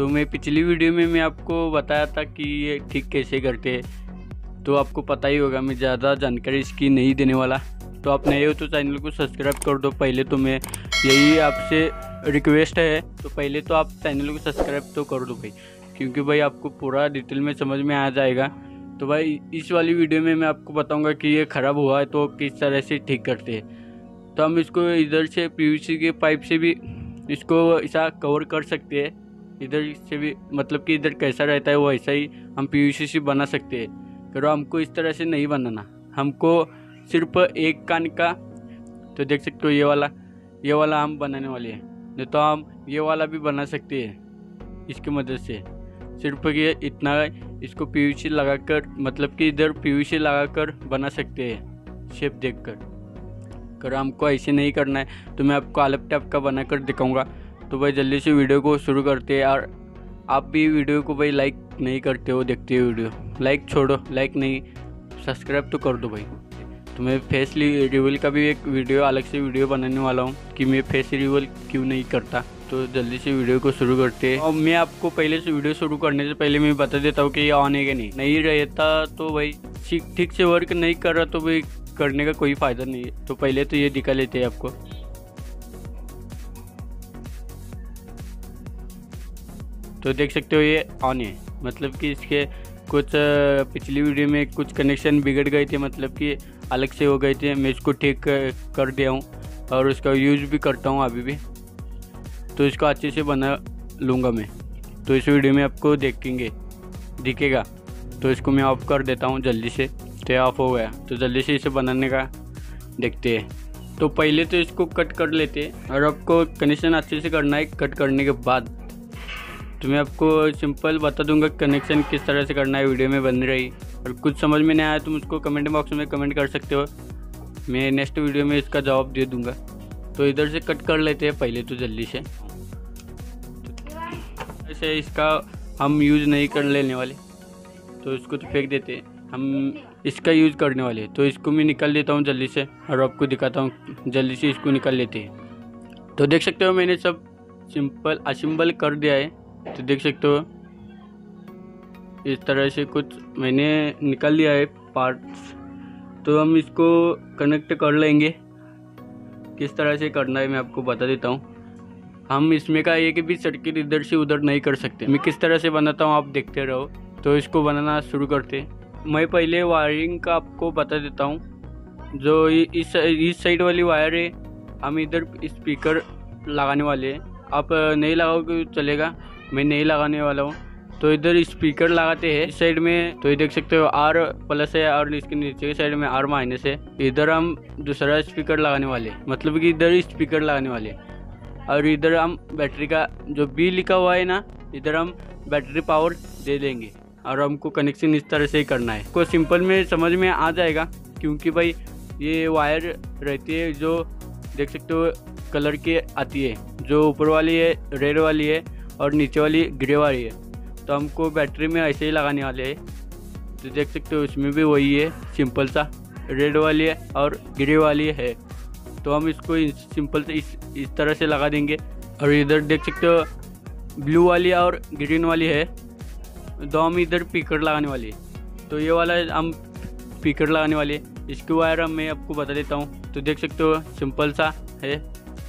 तो मैं पिछली वीडियो में मैं आपको बताया था कि ये ठीक कैसे करते हैं। तो आपको पता ही होगा, मैं ज़्यादा जानकारी इसकी नहीं देने वाला। तो आप नए हो तो चैनल को सब्सक्राइब कर दो। पहले तो मैं यही आपसे रिक्वेस्ट है तो पहले तो आप चैनल को सब्सक्राइब तो कर दो भाई, क्योंकि भाई आपको पूरा डिटेल में समझ में आ जाएगा। तो भाई, इस वाली वीडियो में मैं आपको बताऊँगा कि ये ख़राब हुआ है तो किस तरह से ठीक करते हैं। तो हम इसको इधर से पीवीसी के पाइप से भी इसको ऐसा कवर कर सकते हैं। इधर से भी मतलब कि इधर कैसा रहता है, वो ऐसा ही हम से बना सकते हैं। करो, हमको इस तरह से नहीं बनाना। हमको सिर्फ़ एक कान का तो देख सकते हो ये वाला ये वाला हम बनाने वाले हैं। नहीं तो हम ये वाला भी बना सकते हैं, इसकी मदद से। सिर्फ़ ये इतना, इसको पीवीसी लगाकर मतलब कि इधर पीवीसी लगाकर बना सकते हैं शेप देखकर। कर, हमको ऐसे नहीं करना है तो मैं आपको आलप टाइप का बना कर दिखाऊँगा। तो भाई जल्दी से वीडियो को शुरू करते हैं और आप भी वीडियो को भाई लाइक नहीं करते हो, देखते हो वीडियो। लाइक छोड़ो लाइक नहीं सब्सक्राइब तो कर दो भाई। तो मैं फेस रिवील का भी एक वीडियो, अलग से वीडियो बनाने वाला हूँ कि मैं फेस रिवील क्यों नहीं करता। तो जल्दी से वीडियो को शुरू करते हैं। और मैं आपको पहले से वीडियो शुरू करने से पहले मैं बता देता हूँ कि ये ऑन है कि नहीं। नहीं रहता तो भाई, ठीक ठीक से वर्क नहीं कर रहा तो भाई करने का कोई फ़ायदा नहीं है। तो पहले तो ये दिखा लेते हैं आपको। तो देख सकते हो ये ऑन है। मतलब कि इसके कुछ पिछली वीडियो में कुछ कनेक्शन बिगड़ गए थे मतलब कि अलग से हो गए थे। मैं इसको ठीक कर दिया हूँ और उसका यूज़ भी करता हूँ अभी भी। तो इसको अच्छे से बना लूँगा मैं। तो इस वीडियो में आपको देखेंगे, दिखेगा। तो इसको मैं ऑफ़ कर देता हूँ जल्दी से। तो ऑफ़ हो गया। तो जल्दी से इसे बनाने का देखते हैं। तो पहले तो इसको कट कर लेते हैं। और आपको कनेक्शन अच्छे से करना है कट करने के बाद। तो मैं आपको सिंपल बता दूँगा कनेक्शन किस तरह से करना है वीडियो में बन रही। और कुछ समझ में नहीं आया तो मुझको कमेंट बॉक्स में कमेंट कर सकते हो। मैं नेक्स्ट वीडियो में इसका जवाब दे दूँगा। तो इधर से कट कर लेते हैं पहले तो जल्दी से। ऐसे इसका हम यूज़ नहीं कर लेने वाले। तो इसको तो फेंक देते हैं। हम इसका यूज़ करने वाले तो इसको मैं निकाल देता हूँ जल्दी से और आपको दिखाता हूँ। जल्दी से इसको निकाल लेते हैं। तो देख सकते हो मैंने सब सिंपल असिम्बल कर दिया है। तो देख सकते हो, इस तरह से कुछ मैंने निकाल लिया है पार्ट्स तो हम इसको कनेक्ट कर लेंगे। किस तरह से करना है मैं आपको बता देता हूँ। हम इसमें का एक भी सर्किट इधर से उधर नहीं कर सकते। मैं किस तरह से बनाता हूँ आप देखते रहो। तो इसको बनाना शुरू करते मैं पहले वायरिंग का आपको बता देता हूँ। जो इस इस साइड वाली वायर है, हम इधर स्पीकर लगाने वाले हैं। आप नहीं लगाओगे चलेगा। मैं नहीं लगाने वाला हूँ। तो इधर स्पीकर लगाते हैं इस साइड में। तो ये देख सकते हो आर प्लस है और इसके नीचे की साइड में आर माइनस है। इधर हम दूसरा स्पीकर लगाने वाले। मतलब कि इधर स्पीकर लगाने वाले। और इधर हम बैटरी का जो बी लिखा हुआ है ना, इधर हम बैटरी पावर दे देंगे। और हमको कनेक्शन इस तरह से ही करना है। को सिंपल में समझ में आ जाएगा, क्योंकि भाई ये वायर रहती है जो देख सकते हो कलर की आती है। जो ऊपर वाली है रेड वाली है और नीचे वाली ग्रे वाली है। तो हमको बैटरी में ऐसे ही लगाने वाले हैं। तो देख सकते हो उसमें भी वही है सिंपल सा। रेड वाली है और ग्रे वाली है। तो हम इसको इस, सिंपल से इस इस तरह से लगा देंगे। और इधर देख सकते हो ब्लू वाली और ग्रीन वाली है। तो हम इधर पीकर लगाने वाले तो ये वाला हम स्पीकर लगाने वाले इसकी वायर मैं आपको बता देता हूँ। तो देख सकते हो सिंपल सा है।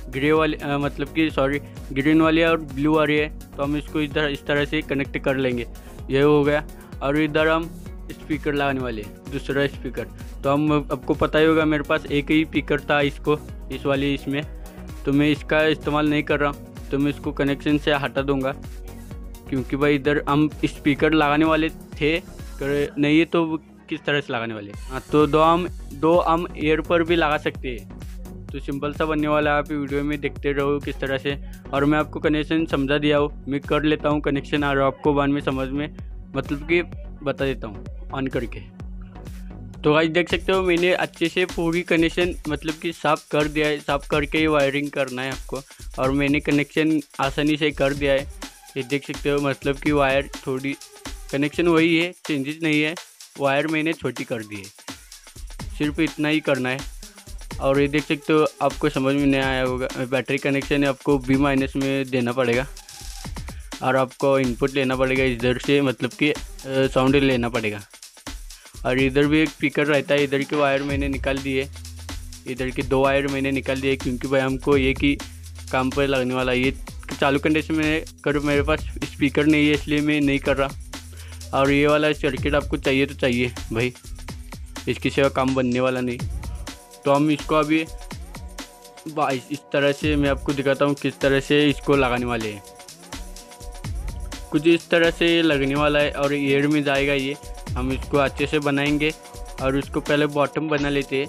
ग्रे वाली आ, मतलब कि सॉरी ग्रीन वाली और ब्लू वाली है तो हम इसको इधर इस तरह से कनेक्ट कर लेंगे। ये हो गया। और इधर हम स्पीकर लगाने वाले दूसरा स्पीकर तो हम आपको पता ही होगा मेरे पास एक ही स्पीकर था इसको इस वाली इसमें। तो मैं इसका इस्तेमाल नहीं कर रहा हूँ तो मैं इसको कनेक्शन से हटा दूँगा। क्योंकि भाई इधर हम स्पीकर लगाने वाले थे कर नहीं है तो किस तरह से लगाने वाले हाँ? तो दो हम दो हम एयर पर भी लगा सकते हैं। तो सिंपल सा बनने वाला आप वीडियो में देखते रहो किस तरह से। और मैं आपको कनेक्शन समझा दिया हूँ, मैं कर लेता हूँ कनेक्शन और आपको बाद में समझ में मतलब कि बता देता हूँ ऑन करके। तो आज देख सकते हो, मैंने अच्छे से पूरी कनेक्शन मतलब कि साफ़ कर दिया है, साफ़ करके ही वायरिंग करना है आपको। और मैंने कनेक्शन आसानी से कर दिया है। ये देख सकते हो मतलब कि वायर थोड़ी कनेक्शन वही है चेंजेस नहीं है वायर मैंने छोटी कर दी है। सिर्फ़ इतना ही करना है। और ये देख सकते हो, आपको समझ में नहीं आया होगा बैटरी कनेक्शन आपको बी माइनस में देना पड़ेगा। और आपको इनपुट लेना पड़ेगा इधर से मतलब कि साउंड लेना पड़ेगा। और इधर भी एक स्पीकर रहता है, इधर के वायर मैंने निकाल दिए इधर के दो वायर मैंने निकाल दिए क्योंकि भाई हमको ये कि काम पर लगने वाला ये चालू कंडीशन में कर मेरे पास स्पीकर नहीं है, इसलिए मैं नहीं कर रहा। और ये वाला सर्किट आपको चाहिए तो चाहिए, भाई। इसकी सेवा काम बनने वाला नहीं। तो हम इसको अभी इस तरह से मैं आपको दिखाता हूँ किस तरह से इसको लगाने वाले हैं। कुछ इस तरह से ये लगने वाला है और एयर में जाएगा ये। हम इसको अच्छे से बनाएँगे और उसको पहले बॉटम बना लेते हैं।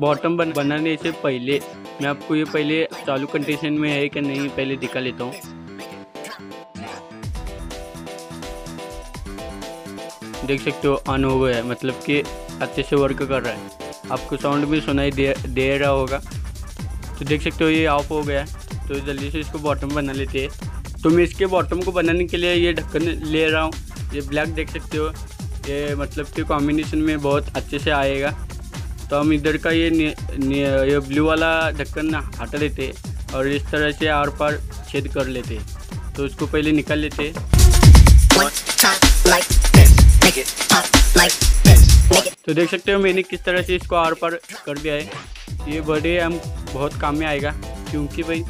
बॉटम बन, बनाने से पहले मैं आपको ये पहले चालू कंडीशन में है कि नहीं, पहले दिखा लेता हूँ। देख सकते हो ऑन हो गया है मतलब कि अच्छे से वर्क कर रहा है। आपको साउंड भी सुनाई दे दे रहा होगा। तो देख सकते हो ये ऑफ़ हो गया तो जल्दी से इसको बॉटम बना लेते हैं। तो मैं इसके बॉटम को बनाने के लिए ये ढक्कन ले रहा हूँ। ये ब्लैक देख सकते हो। ये मतलब कि कॉम्बिनेशन में बहुत अच्छे से आएगा। तो हम इधर का ये नि, नि, ये ब्लू वाला ढक्कन हटा लेते और इस तरह से आर पार छेद कर लेते तो उसको पहले निकाल लेते तो देख सकते हो मैंने किस तरह से इसको आर पार कर दिया है। ये बड़े हम बहुत काम में आएगा, क्योंकि भाई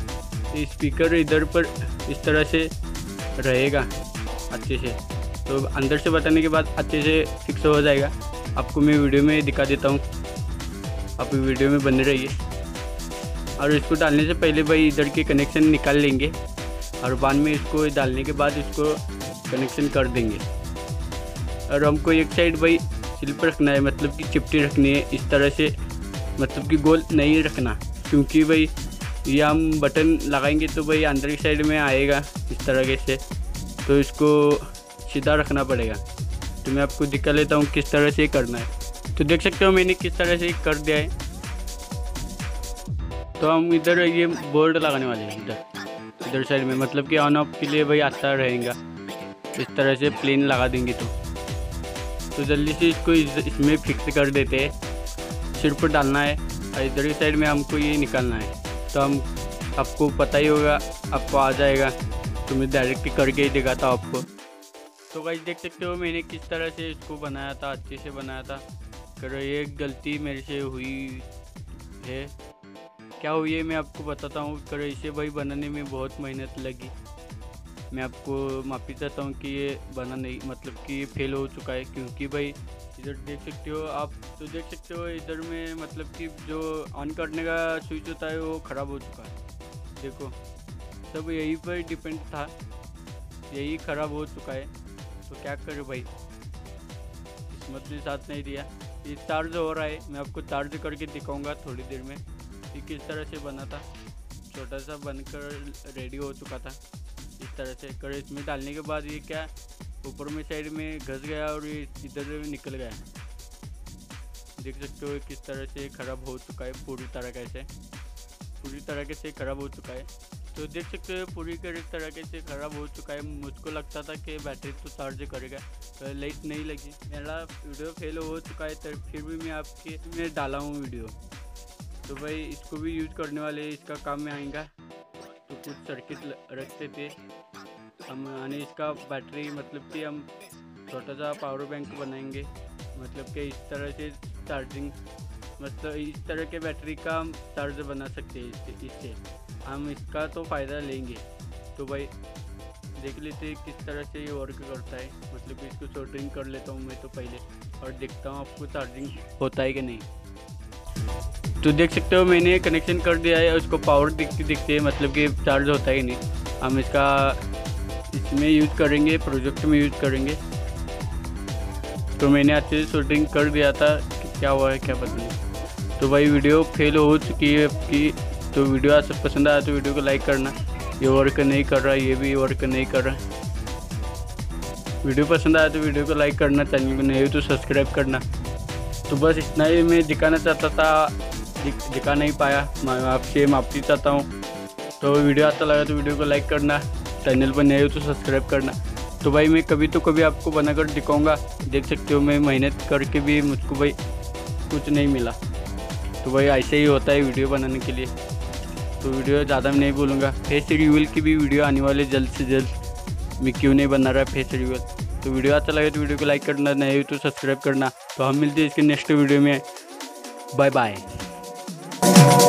स्पीकर इधर पर इस तरह से रहेगा, अच्छे से। तो अंदर से बताने के बाद अच्छे से फिक्स हो जाएगा। आपको मैं वीडियो में दिखा देता हूँ। आप वीडियो में बने रहिए। और इसको डालने से पहले भाई इधर के कनेक्शन निकाल लेंगे। और बाद में इसको डालने के बाद इसको कनेक्शन कर देंगे। और हमको एक साइड भाई स्लिप रखना है मतलब कि चिपटी रखनी है, इस तरह से मतलब कि गोल नहीं रखना। क्योंकि भाई, ये हम बटन लगाएँगे तो भाई अंदर की साइड में आएगा इस तरह के से तो इसको सीधा रखना पड़ेगा। तो मैं आपको दिखा लेता हूँ किस तरह से करना है। तो देख सकते हो मैंने किस तरह से कर दिया है। तो हम इधर ये बोर्ड लगाने वाले हैं, इधर इधर साइड में मतलब कि ऑन ऑफ़ के लिए भाई आता रहेगा। इस तरह से प्लेन लगा देंगे तो। तो जल्दी से इसको इस, इसमें फिक्स कर देते हैं। सिर पर डालना है और इधर की साइड में हमको ये निकालना है। तो हम आपको पता ही होगा आपको आ जाएगा। तो मैं डायरेक्ट करके ही दिखाता हूँ आपको। तो भाई देख सकते हो मैंने किस तरह से इसको बनाया था अच्छे से बनाया था। कर ये गलती मेरे से हुई है। क्या हुई है मैं आपको बताता हूँ कर इसे भाई बनाने में बहुत मेहनत लगी। मैं आपको माफ़ी चाहता हूँ कि ये बना नहीं मतलब कि फेल हो चुका है, क्योंकि भाई, इधर देख सकते हो आप तो देख सकते हो इधर में मतलब कि जो ऑन करने का स्विच होता है, वो ख़राब हो चुका है। देखो, सब यही पर डिपेंड था, यही ख़राब हो चुका है। तो क्या करूँ भाई? किस्मत ने साथ नहीं दिया। ये चार्ज हो रहा है, मैं आपको चार्ज करके दिखाऊँगा थोड़ी देर में, कि किस तरह से बना था। छोटा सा बनकर रेडी हो चुका था। इस तरह से कर इसमें डालने के बाद ये क्या ऊपर में साइड में घस गया और ये इधर निकल गया। देख सकते हो किस तरह से ख़राब हो चुका है, पूरी तरह से पूरी तरह से ख़राब हो चुका है। तो देख सकते हो पूरी तरह से ख़राब हो चुका है। मुझको लगता था कि बैटरी तो चार्ज करेगा तो लाइट नहीं लगी। मेरा वीडियो फेल हो चुका है तो फिर भी मैं आपके में डाला हूँ वीडियो। तो भाई इसको भी यूज़ करने वाले इसका काम में आएगा। कुछ सर्किट रखते थे। हम यानी इसका बैटरी मतलब कि हम छोटा सा पावर बैंक बनाएँगे। मतलब कि इस तरह से चार्जिंग मतलब इस तरह के बैटरी का हम चार्ज बना सकते हैं इससे हम इसका तो फ़ायदा लेंगे। तो भाई, देख लेते हैं किस तरह से ये वर्क करता है। मतलब कि इसको शॉर्टिंग कर लेता हूँ मैं तो पहले, और देखता हूँ आपको चार्जिंग होता है कि नहीं। तो देख सकते हो मैंने कनेक्शन कर दिया है, उसको पावर दिखती दिखती है मतलब कि चार्ज होता ही नहीं। हम इसका, इसमें यूज़ करेंगे प्रोजेक्ट में यूज़ करेंगे। तो मैंने अच्छे से शूटिंग कर दिया था, कि क्या हुआ है, क्या नहीं। तो भाई वीडियो फेल हो चुकी है आपकी तो वीडियो आज पसंद आया तो वीडियो को लाइक करना। ये वर्क नहीं कर रहा, ये भी वर्क नहीं कर रहा। वीडियो पसंद आया तो वीडियो को लाइक करना चैनल को नहीं हो तो सब्सक्राइब करना। तो बस इतना ही मैं दिखाना चाहता था। दिखा नहीं पाया। मैं आपसे माफ़ी चाहता हूँ। तो वीडियो अच्छा लगा तो वीडियो को लाइक करना, चैनल पर नए हो तो सब्सक्राइब करना। तो भाई मैं कभी तो कभी आपको बनाकर दिखाऊँगा। देख सकते हो मैं मेहनत करके भी मुझको भाई कुछ नहीं मिला। तो भाई ऐसे ही होता है वीडियो बनाने के लिए। तो वीडियो ज़्यादा मैं नहीं बोलूँगा। फेस रिव्यूल की भी वीडियो आने वाले जल्द से जल्द। मैं क्यों नहीं बना रहा फेस रिव्यूल तो वीडियो अच्छा लगे तो वीडियो को लाइक करना, नए हो तो सब्सक्राइब करना। तो हम मिलते हैं इसके नेक्स्ट वीडियो में। Bye bye.